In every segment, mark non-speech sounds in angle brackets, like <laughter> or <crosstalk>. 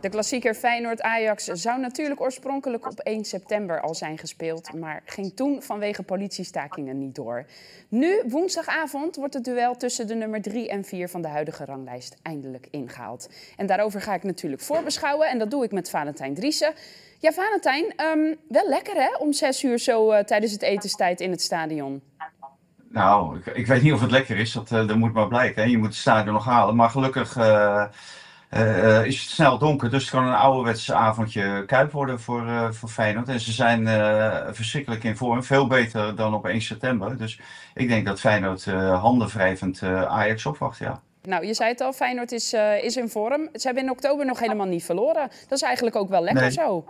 De klassieker Feyenoord-Ajax zou natuurlijk oorspronkelijk op 1 september al zijn gespeeld, maar ging toen vanwege politiestakingen niet door. Nu, woensdagavond, wordt het duel tussen de nummer 3 en 4 van de huidige ranglijst eindelijk ingehaald. En daarover ga ik natuurlijk voorbeschouwen en dat doe ik met Valentijn Driessen. Ja, Valentijn, ehm, wel lekker hè, om 6 uur zo uh, tijdens het etenstijd in het stadion. Nou, ik, ik, weet niet of het lekker is, dat, uh, dat moet maar blijken. Hè. Je moet het stadion nog halen, maar gelukkig... Uh, uh, is het snel donker, dus het kan een ouderwetse avondje kuip worden voor, uh, voor Feyenoord. En ze zijn uh, verschrikkelijk in vorm, veel beter dan op 1 september. Dus ik denk dat Feyenoord handenwrijvend Ajax opwacht, ja. Nou, je zei het al, Feyenoord is, is in vorm. Ze hebben in oktober nog helemaal niet verloren. Dat is eigenlijk ook wel lekker nee. zo.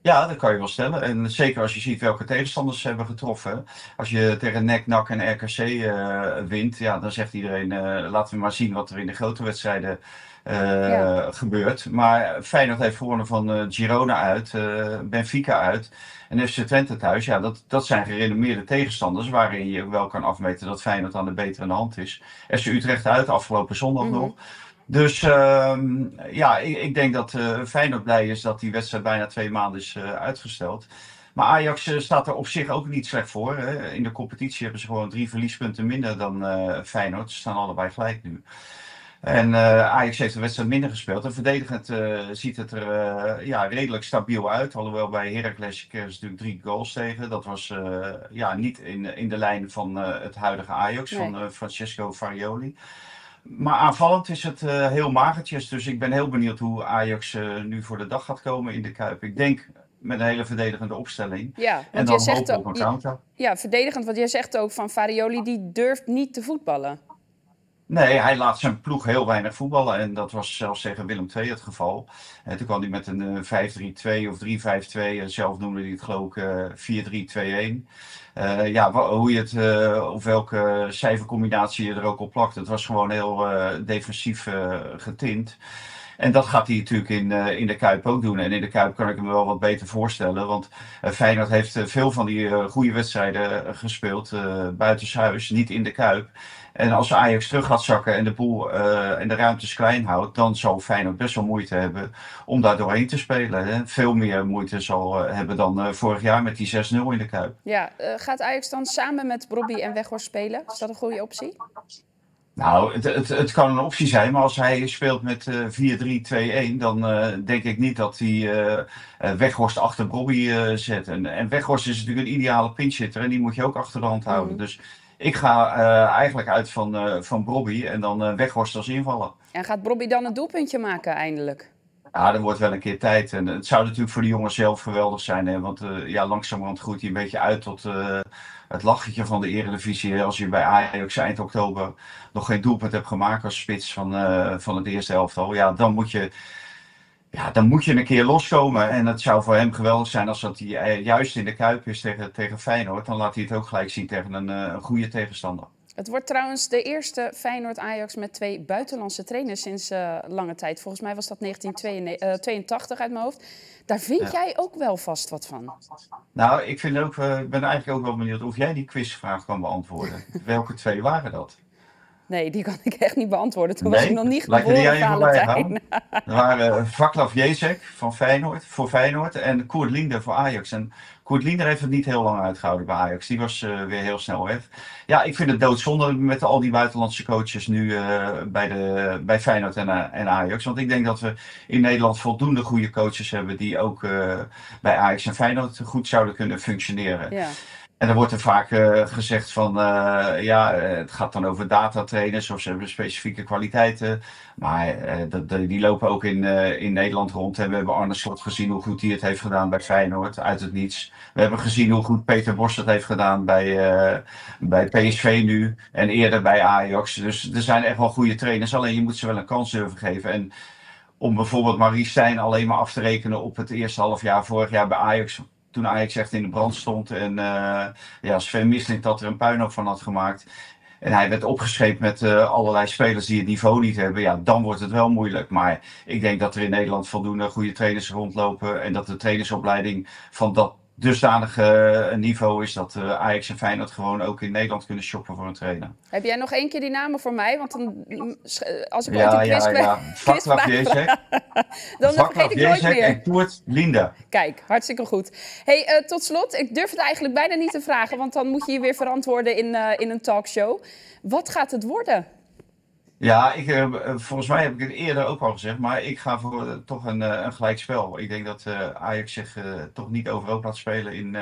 Ja, dat kan je wel stellen. En zeker als je ziet welke tegenstanders ze hebben getroffen. Als je tegen NEC, NAC en RKC wint, ja, dan zegt iedereen, laten we maar zien wat er in de grote wedstrijden uh, ja. gebeurt. Maar Feyenoord heeft gewonnen van uh, Girona uit, uh, Benfica uit en FC Twente thuis. Ja, dat, dat zijn gerenommeerde tegenstanders waarin je wel kan afmeten dat Feyenoord aan de betere hand is. FC Utrecht uit, afgelopen zondag mm -hmm. nog. Dus ehm, ja, ik, ik, denk dat Feyenoord blij is dat die wedstrijd bijna twee maanden is uitgesteld. Maar Ajax staat er op zich ook niet slecht voor. Hè. In de competitie hebben ze gewoon drie verliespunten minder dan Feyenoord. Ze staan allebei gelijk nu. En uh, Ajax heeft de wedstrijd minder gespeeld. En verdedigend uh, ziet het er uh, ja, redelijk stabiel uit. Alhoewel bij Heracles kregen ze natuurlijk drie goals tegen. Dat was ja, niet in, in de lijn van het huidige Ajax nee. van Francesco Farioli. Maar aanvallend is het heel magertjes. Dus ik ben heel benieuwd hoe Ajax nu voor de dag gaat komen in de Kuip. Ik denk met een hele verdedigende opstelling. Ja, want en dan je zegt op een counter. Ja, verdedigend. Want jij zegt ook van Farioli, die durft niet te voetballen. Nee, hij laat zijn ploeg heel weinig voetballen. En dat was zelfs tegen Willem II het geval. En toen kwam hij met een uh, 5-3-2 of 3-5-2. En zelf noemde hij het geloof ik uh, 4-3-2-1. Uh, ja, hoe je het, of welke cijfercombinatie je er ook op plakt. Het was gewoon heel defensief getint. En dat gaat hij natuurlijk in, uh, in de Kuip ook doen. En in de Kuip kan ik me wel wat beter voorstellen. Want uh, Feyenoord heeft uh, veel van die goede wedstrijden gespeeld buitenshuis, niet in de Kuip. En als Ajax terug gaat zakken en de boel en de ruimtes klein houdt, dan zal Feyenoord best wel moeite hebben om daar doorheen te spelen. Hè. Veel meer moeite zal hebben dan vorig jaar met die 6-0 in de Kuip. Ja, gaat Ajax dan samen met Robbie en Weghorst spelen? Is dat een goede optie? Nou, het, het, het, kan een optie zijn, maar als hij speelt met uh, 4-3-2-1, dan uh, denk ik niet dat hij uh, Weghorst achter Bobby zet. En, en Weghorst is natuurlijk een ideale pinchhitter en die moet je ook achter de hand houden. Mm. Dus ik ga eigenlijk uit van, van Bobby en dan Weghorst als invaller. En gaat Bobby dan een doelpuntje maken eindelijk? Ja, er wordt wel een keer tijd. En het zou natuurlijk voor de jongen zelf geweldig zijn. Hè? Want uh, ja, langzamerhand groeit hij een beetje uit tot uh, het lachetje van de Eredivisie. Als je bij Ajax eind oktober nog geen doelpunt hebt gemaakt als spits van, uh, van het eerste elftal. Ja, dan moet je... Ja, dan moet je een keer loskomen. En het zou voor hem geweldig zijn als dat hij juist in de Kuip is tegen, tegen Feyenoord. Dan laat hij het ook gelijk zien tegen een, een goede tegenstander. Het wordt trouwens de eerste Feyenoord-Ajax met twee buitenlandse trainers sinds uh, lange tijd. Volgens mij was dat 1982 uit mijn hoofd. Daar vind ja. jij ook wel vast wat van. Nou, ik vind ook, uh, ben eigenlijk ook wel benieuwd of jij die quizvraag kan beantwoorden. <laughs> Welke twee waren dat? Nee, die kan ik echt niet beantwoorden. Toen nee, was ik nog niet geboren, Valentijn. Er waren uh, Vaklav Jezek van Feyenoord, voor Feyenoord en Koert Linder voor Ajax. En Koert heeft het niet heel lang uitgehouden bij Ajax. Die was uh, weer heel snel weg. Ja, ik vind het doodzonde met al die buitenlandse coaches nu uh, bij, de, bij Feyenoord en, en, Ajax. Want ik denk dat we in Nederland voldoende goede coaches hebben die ook bij Ajax en Feyenoord goed zouden kunnen functioneren. Ja. En dan wordt er vaak uh, gezegd van, uh, ja, het gaat dan over datatrainers of ze hebben specifieke kwaliteiten. Maar die lopen ook in, in Nederland rond. En we hebben Arne Slot gezien hoe goed hij het heeft gedaan bij Feyenoord, uit het niets. We hebben gezien hoe goed Peter Bos het heeft gedaan bij, bij PSV nu en eerder bij Ajax. Dus er zijn echt wel goede trainers, alleen je moet ze wel een kans durven geven. En om bijvoorbeeld Marie Stijn alleen maar af te rekenen op het eerste half jaar vorig jaar bij Ajax toen Ajax echt in de brand stond. En uh, ja, Sven Misling dat er een puinhoop van had gemaakt. En hij werd opgescheept met uh, allerlei spelers die het niveau niet hebben. Ja, dan wordt het wel moeilijk. Maar ik denk dat er in Nederland voldoende goede trainers rondlopen. En dat de trainersopleiding van dat dusdanig uh, niveau is dat uh, Ajax en Feyenoord gewoon ook in Nederland kunnen shoppen voor een trainer. Heb jij nog één keer die namen voor mij? Want dan, mm, als ik ja, ooit een quiz ja, ja. Vakrav Jezek. <laughs> dan vergeet ik nooit meer. en Toert Linda. Kijk, hartstikke goed. Hey, uh, tot slot, ik durf het eigenlijk bijna niet te vragen, want dan moet je je weer verantwoorden in, in een talkshow. Wat gaat het worden? Ja, ik, uh, volgens mij heb ik het eerder ook al gezegd, maar ik ga voor uh, toch een, uh, een gelijkspel. Ik denk dat Ajax zich toch niet overhoop laat spelen in,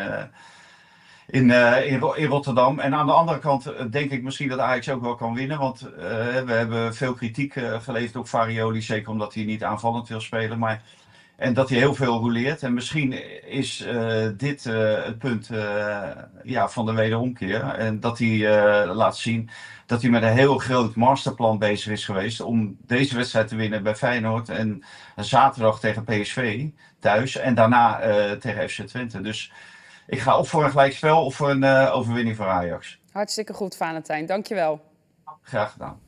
in, in, in, Rotterdam. En aan de andere kant denk ik misschien dat Ajax ook wel kan winnen, want we hebben veel kritiek geleverd op Farioli, zeker omdat hij niet aanvallend wil spelen. Maar en dat hij heel veel rouleert. En misschien is uh, dit uh, het punt uh, ja, van de wederomkeer. En dat hij laat zien dat hij met een heel groot masterplan bezig is geweest. om deze wedstrijd te winnen bij Feyenoord. En zaterdag tegen PSV thuis. En daarna tegen FC Twente. Dus ik ga op voor een gelijkspel of voor een overwinning voor Ajax. Hartstikke goed, Valentijn. Dankjewel. Graag gedaan.